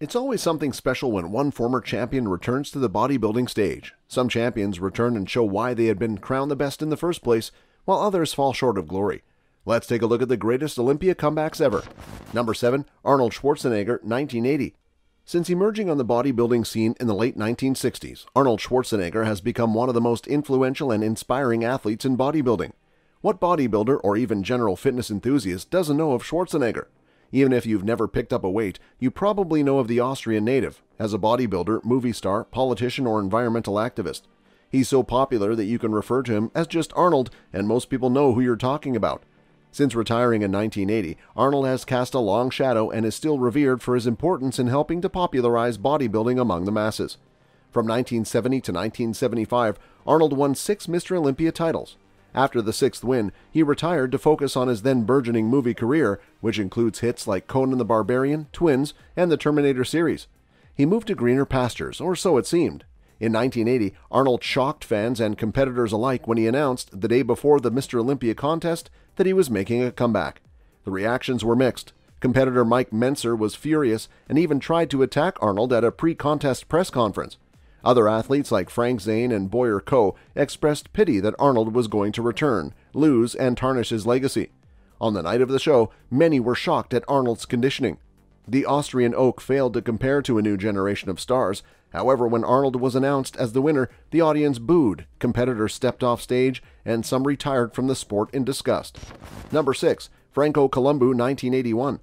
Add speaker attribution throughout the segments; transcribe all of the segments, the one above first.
Speaker 1: It's always something special when one former champion returns to the bodybuilding stage. Some champions return and show why they had been crowned the best in the first place, while others fall short of glory. Let's take a look at the greatest Olympia comebacks ever. Number 7, Arnold Schwarzenegger, 1980. Since emerging on the bodybuilding scene in the late 1960s, Arnold Schwarzenegger has become one of the most influential and inspiring athletes in bodybuilding. What bodybuilder or even general fitness enthusiast doesn't know of Schwarzenegger? Even if you've never picked up a weight, you probably know of the Austrian native as a bodybuilder, movie star, politician, or environmental activist. He's so popular that you can refer to him as just Arnold, and most people know who you're talking about. Since retiring in 1980, Arnold has cast a long shadow and is still revered for his importance in helping to popularize bodybuilding among the masses. From 1970 to 1975, Arnold won six Mr. Olympia titles. After the sixth win, he retired to focus on his then burgeoning movie career, which includes hits like Conan the Barbarian, Twins, and the Terminator series. He moved to greener pastures, or so it seemed. In 1980, Arnold shocked fans and competitors alike when he announced, the day before the Mr. Olympia contest, that he was making a comeback. The reactions were mixed. Competitor Mike Mentzer was furious and even tried to attack Arnold at a pre contest press conference. Other athletes like Frank Zane and Boyer Coe expressed pity that Arnold was going to return, lose, and tarnish his legacy. On the night of the show, many were shocked at Arnold's conditioning. The Austrian Oak failed to compare to a new generation of stars. However, when Arnold was announced as the winner, the audience booed, competitors stepped off stage, and some retired from the sport in disgust. Number 6. Franco Columbu 1981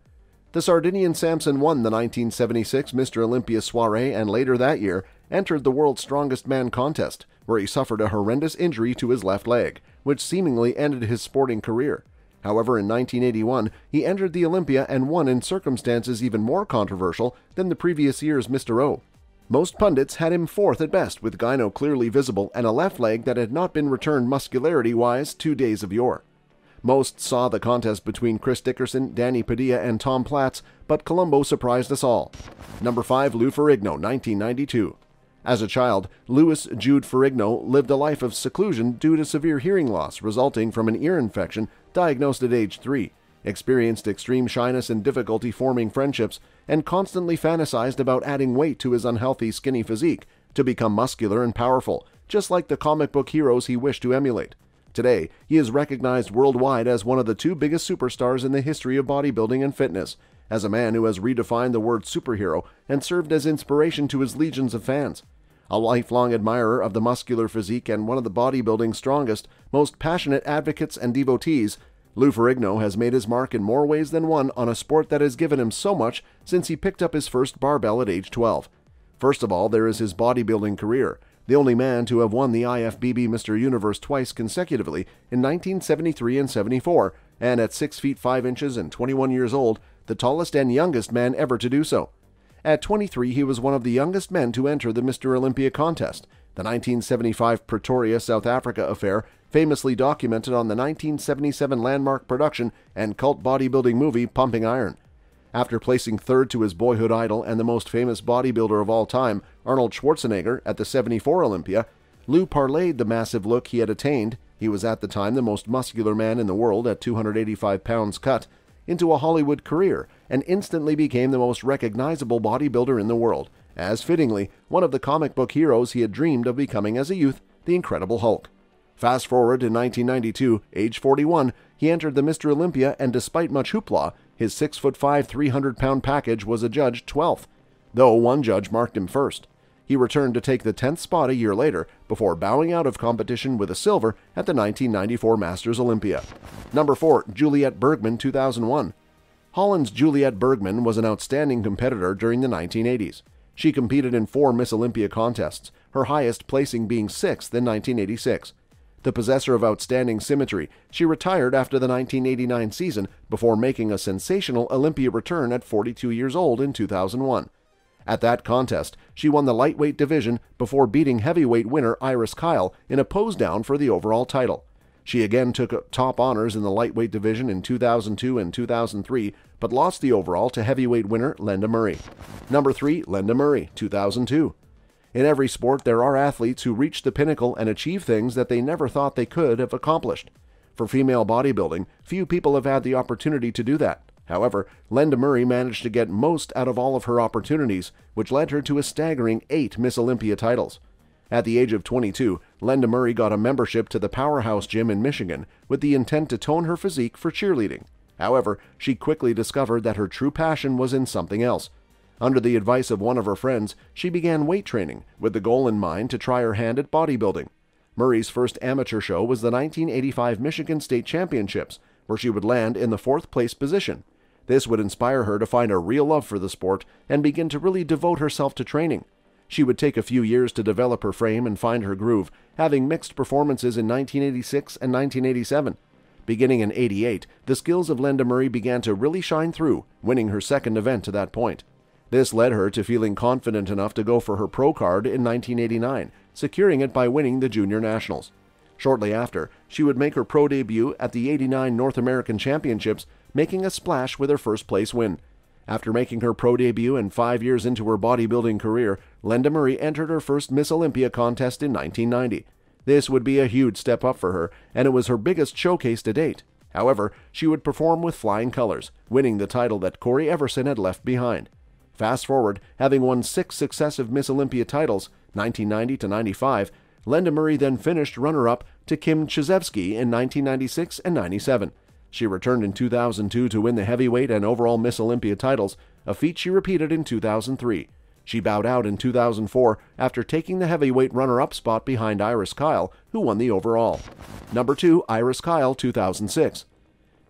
Speaker 1: The Sardinian Samson won the 1976 Mr. Olympia soiree and later that year entered the World's Strongest Man contest, where he suffered a horrendous injury to his left leg, which seemingly ended his sporting career. However, in 1981, he entered the Olympia and won in circumstances even more controversial than the previous year's Mr. O. Most pundits had him fourth at best, with gyno clearly visible and a left leg that had not been returned muscularity wise two days of yore. Most saw the contest between Chris Dickerson, Danny Padilla, and Tom Platz, but Columbu surprised us all. Number 5, Lou Ferrigno, 1992. As a child, Louis Jude Ferrigno lived a life of seclusion due to severe hearing loss resulting from an ear infection diagnosed at age 3, experienced extreme shyness and difficulty forming friendships, and constantly fantasized about adding weight to his unhealthy skinny physique to become muscular and powerful, just like the comic book heroes he wished to emulate. Today, he is recognized worldwide as one of the two biggest superstars in the history of bodybuilding and fitness, as a man who has redefined the word superhero and served as inspiration to his legions of fans. A lifelong admirer of the muscular physique and one of the bodybuilding's strongest, most passionate advocates and devotees, Lou Ferrigno has made his mark in more ways than one on a sport that has given him so much since he picked up his first barbell at age 12. First of all, there is his bodybuilding career, the only man to have won the IFBB Mr. Universe twice consecutively in 1973 and 74, and at 6 feet 5 inches and 21 years old, the tallest and youngest man ever to do so. At 23, he was one of the youngest men to enter the Mr. Olympia contest. The 1975 Pretoria, South Africa affair, famously documented on the 1977 landmark production and cult bodybuilding movie Pumping Iron. After placing third to his boyhood idol and the most famous bodybuilder of all time, Arnold Schwarzenegger, at the 74 Olympia, Lou parlayed the massive look he had attained he was at the time the most muscular man in the world at 285 pounds cut into a Hollywood career and instantly became the most recognizable bodybuilder in the world, as fittingly, one of the comic book heroes he had dreamed of becoming as a youth, the Incredible Hulk. Fast forward to 1992, age 41, he entered the Mr. Olympia, and despite much hoopla, his 6 foot 5, 300 pound package was adjudged 12th, though one judge marked him first. He returned to take the 10th spot a year later before bowing out of competition with a silver at the 1994 Masters Olympia. Number 4, Juliette Bergmann 2001. Holland's Juliette Bergmann was an outstanding competitor during the 1980s. She competed in four Miss Olympia contests, her highest placing being sixth in 1986. The possessor of outstanding symmetry, she retired after the 1989 season before making a sensational Olympia return at 42 years old in 2001. At that contest, she won the lightweight division before beating heavyweight winner Iris Kyle in a pose down for the overall title. She again took top honors in the lightweight division in 2002 and 2003, but lost the overall to heavyweight winner Lenda Murray. Number 3, Lenda Murray, 2002. In every sport, there are athletes who reach the pinnacle and achieve things that they never thought they could have accomplished. For female bodybuilding, few people have had the opportunity to do that. However, Lenda Murray managed to get most out of all of her opportunities, which led her to a staggering eight Miss Olympia titles. At the age of 22, Lenda Murray got a membership to the Powerhouse Gym in Michigan with the intent to tone her physique for cheerleading. However, she quickly discovered that her true passion was in something else. Under the advice of one of her friends, she began weight training, with the goal in mind to try her hand at bodybuilding. Murray's first amateur show was the 1985 Michigan State Championships, where she would land in the fourth place position. This would inspire her to find a real love for the sport and begin to really devote herself to training. She would take a few years to develop her frame and find her groove, having mixed performances in 1986 and 1987. Beginning in 88, the skills of Lenda Murray began to really shine through, winning her second event to that point. This led her to feeling confident enough to go for her pro card in 1989, securing it by winning the Junior Nationals. Shortly after, she would make her pro debut at the 89 North American Championships, making a splash with her first place win. After making her pro debut and five years into her bodybuilding career, Lenda Murray entered her first Miss Olympia contest in 1990. This would be a huge step up for her, and it was her biggest showcase to date. However, she would perform with flying colors, winning the title that Cory Everson had left behind. Fast forward, having won six successive Miss Olympia titles, 1990 to 95, Lenda Murray then finished runner up to Kim Chizevsky in 1996 and 97. She returned in 2002 to win the heavyweight and overall Miss Olympia titles, a feat she repeated in 2003. She bowed out in 2004 after taking the heavyweight runner up spot behind Iris Kyle, who won the overall. Number 2, Iris Kyle, 2006.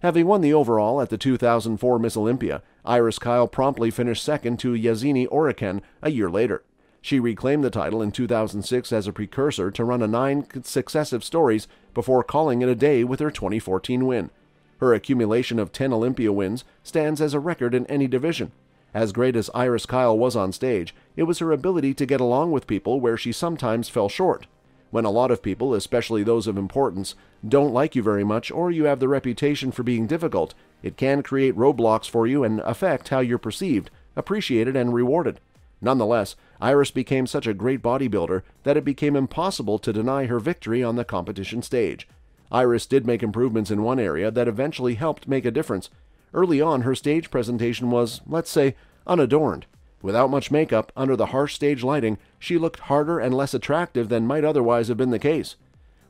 Speaker 1: Having won the overall at the 2004 Miss Olympia, Iris Kyle promptly finished second to Yaxeni Oriquen a year later. She reclaimed the title in 2006 as a precursor to run a nine successive stories before calling it a day with her 2014 win. Her accumulation of 10 Olympia wins stands as a record in any division. As great as Iris Kyle was on stage, it was her ability to get along with people where she sometimes fell short. When a lot of people, especially those of importance, don't like you very much or you have the reputation for being difficult, it can create roadblocks for you and affect how you're perceived, appreciated, and rewarded. Nonetheless, Iris became such a great bodybuilder that it became impossible to deny her victory on the competition stage. Iris did make improvements in one area that eventually helped make a difference, Early on, her stage presentation was, let's say, unadorned. Without much makeup, under the harsh stage lighting, she looked harder and less attractive than might otherwise have been the case.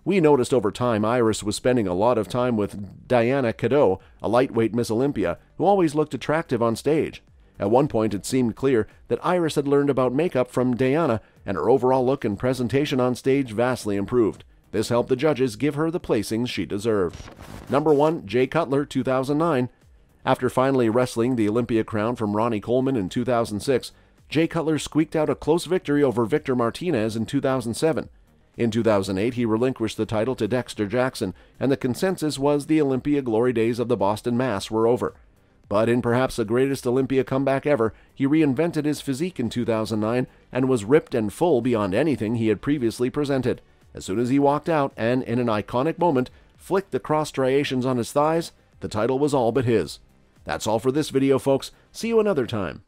Speaker 1: We noticed over time Iris was spending a lot of time with Dayana Cadeau, a lightweight Miss Olympia, who always looked attractive on stage. At one point, it seemed clear that Iris had learned about makeup from Diana, and her overall look and presentation on stage vastly improved. This helped the judges give her the placings she deserved. Number 1, Jay Cutler, 2009. After finally wrestling the Olympia crown from Ronnie Coleman in 2006, Jay Cutler squeaked out a close victory over Victor Martinez in 2007. In 2008, he relinquished the title to Dexter Jackson, and the consensus was the Olympia glory days of the Boston Mass were over. But in perhaps the greatest Olympia comeback ever, he reinvented his physique in 2009 and was ripped and full beyond anything he had previously presented. As soon as he walked out and, in an iconic moment, flicked the cross striations on his thighs, the title was all but his. That's all for this video, folks. See you another time.